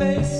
space.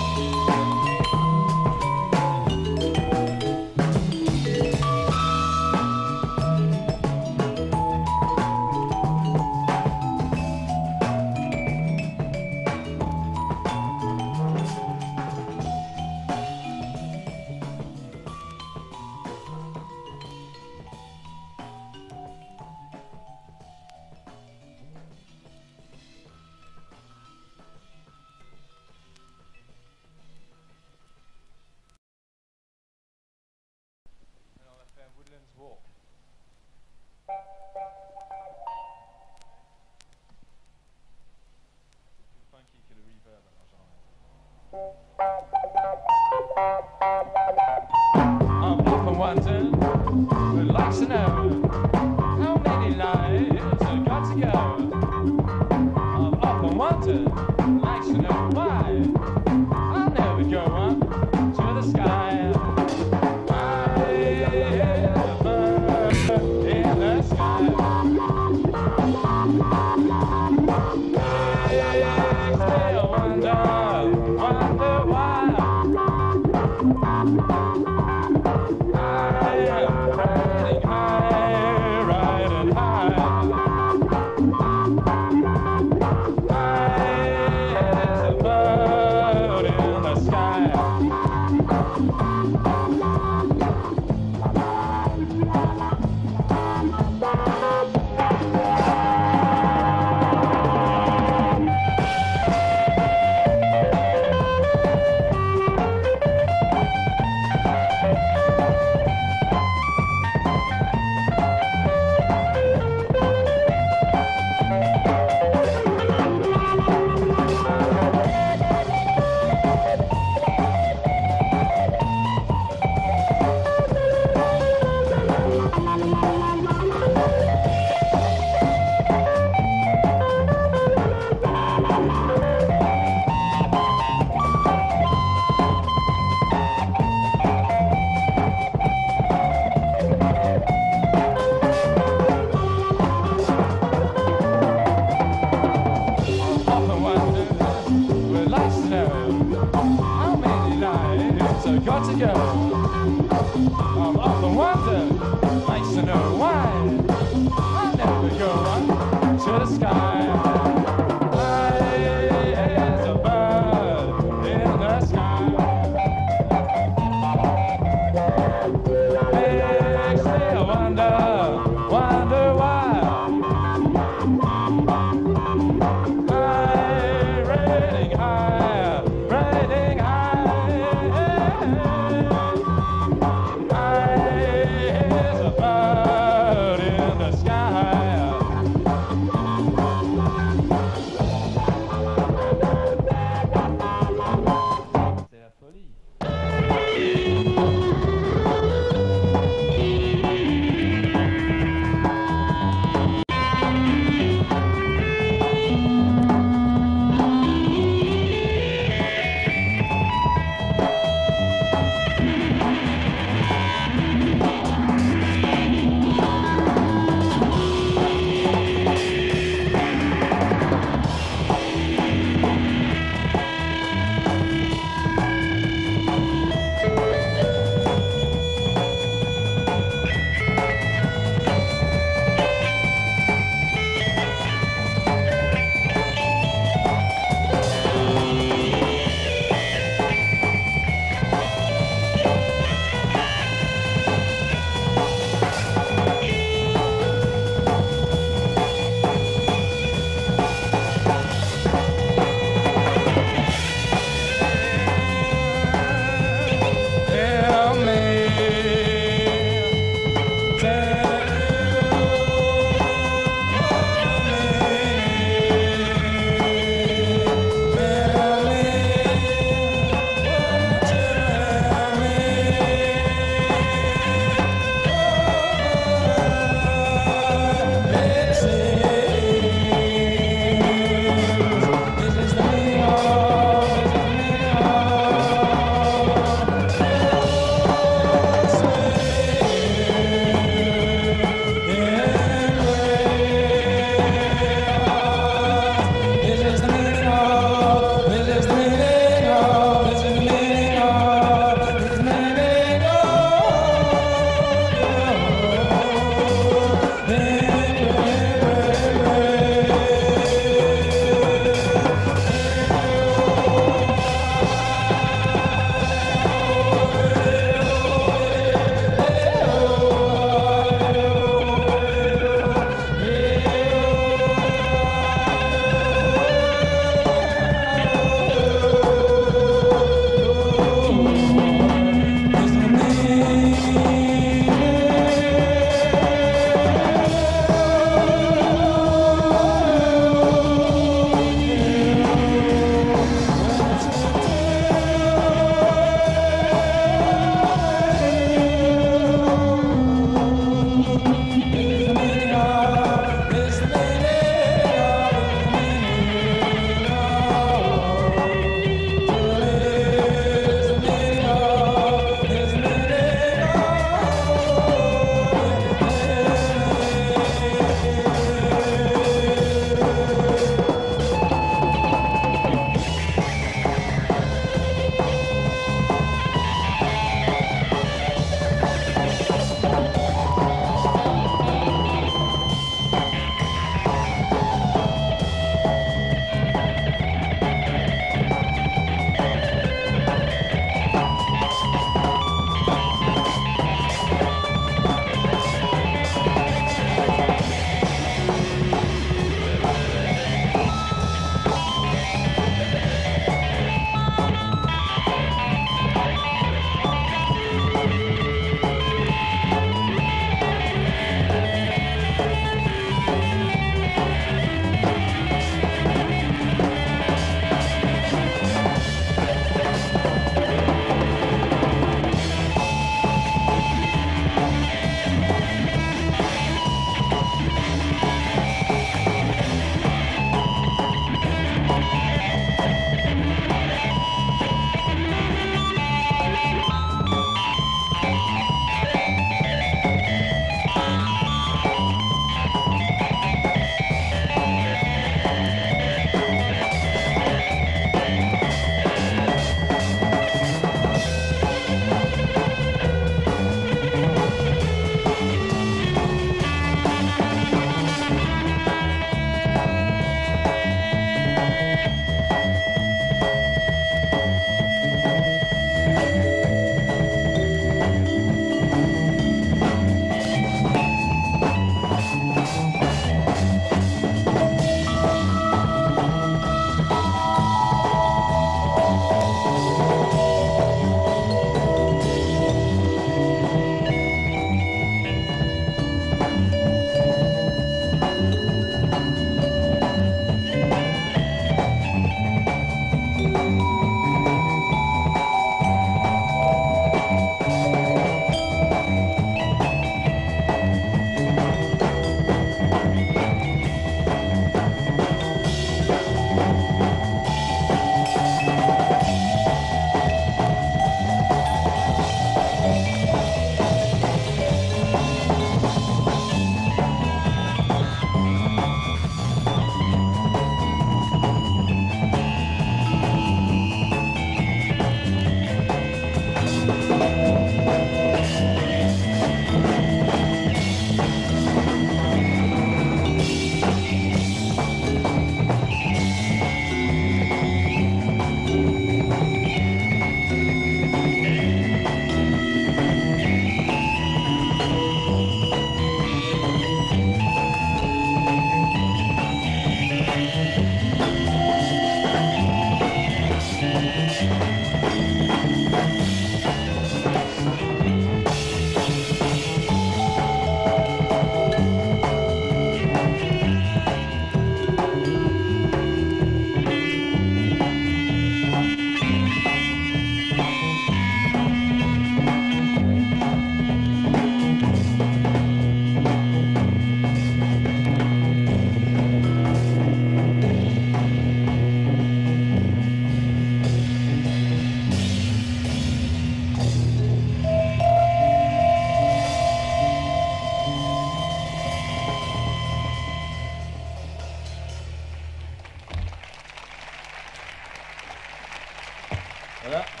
好的。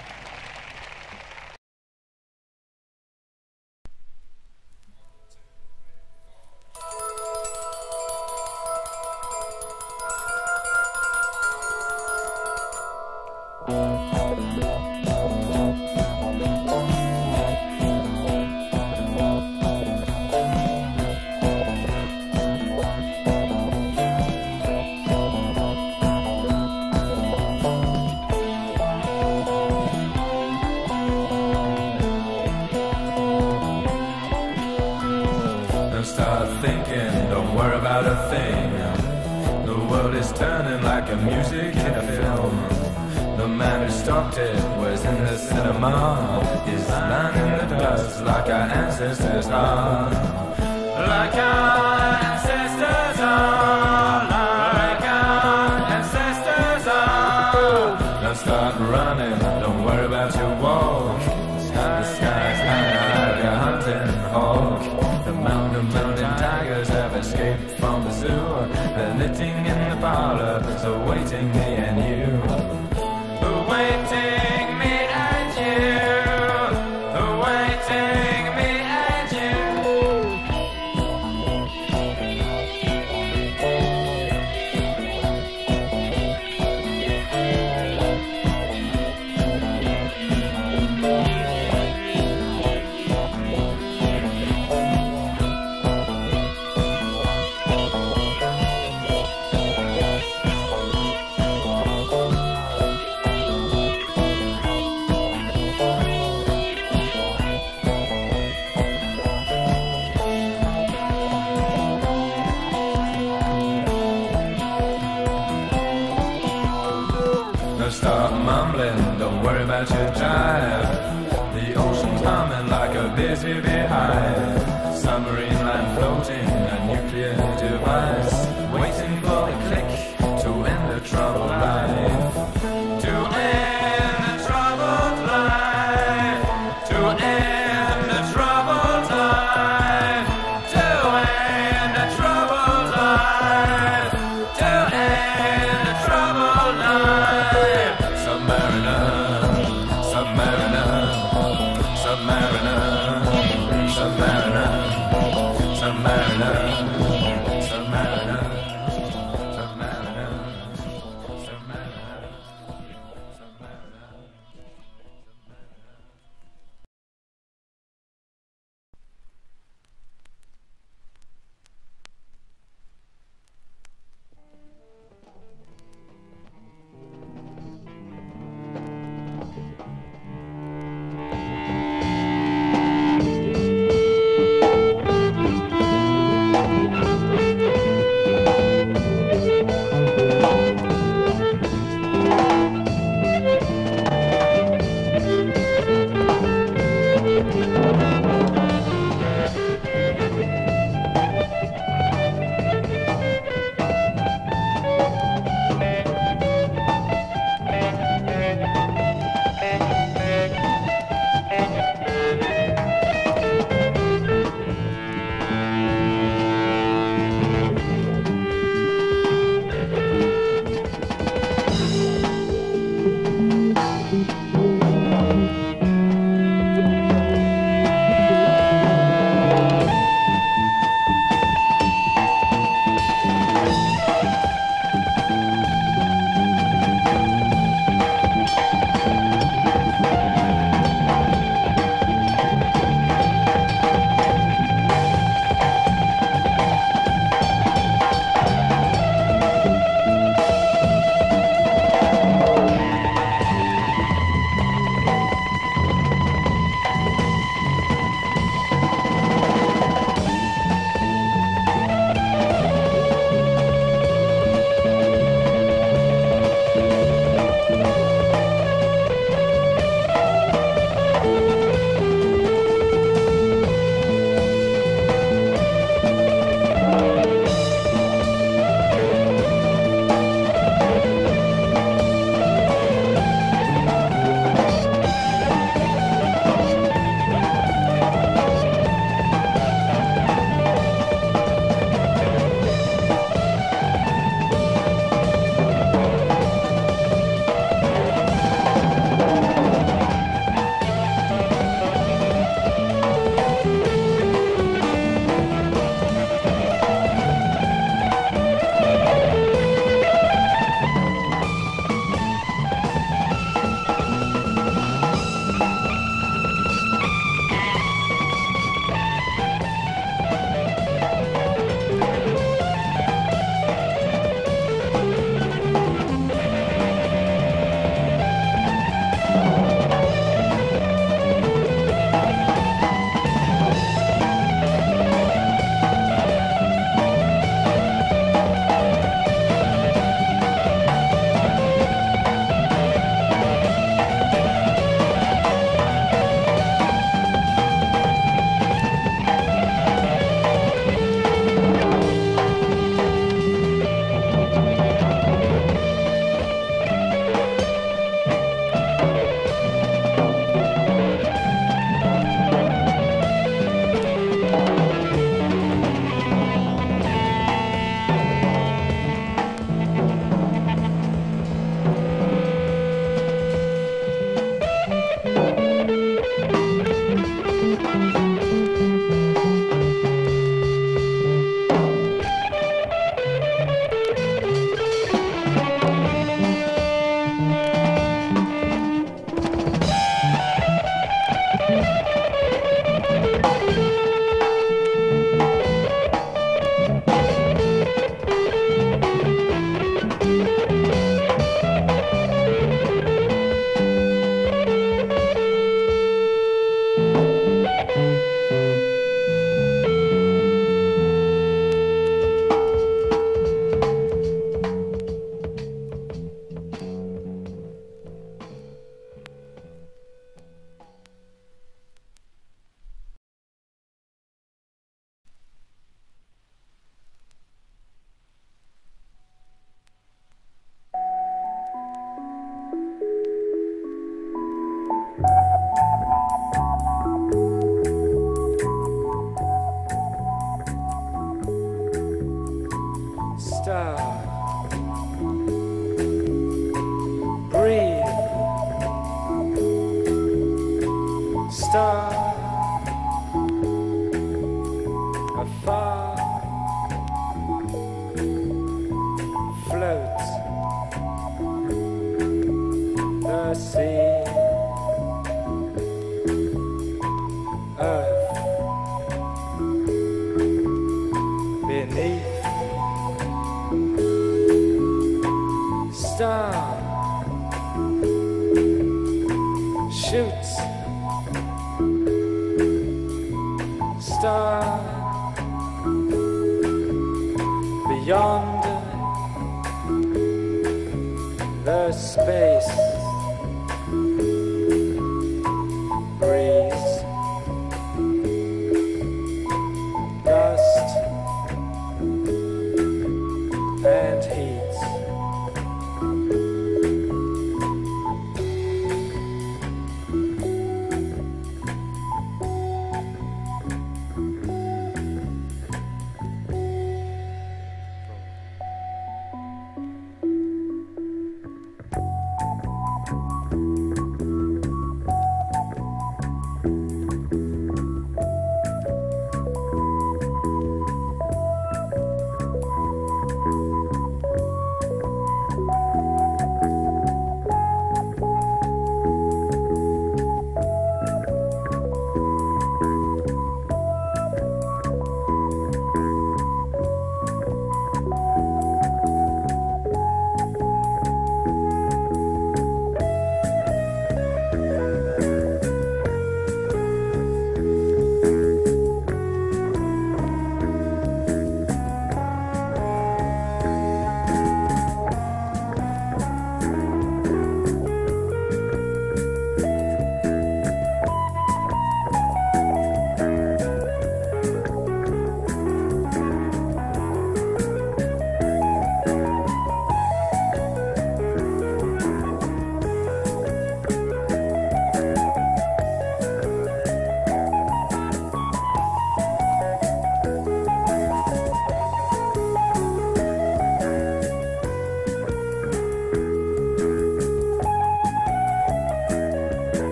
The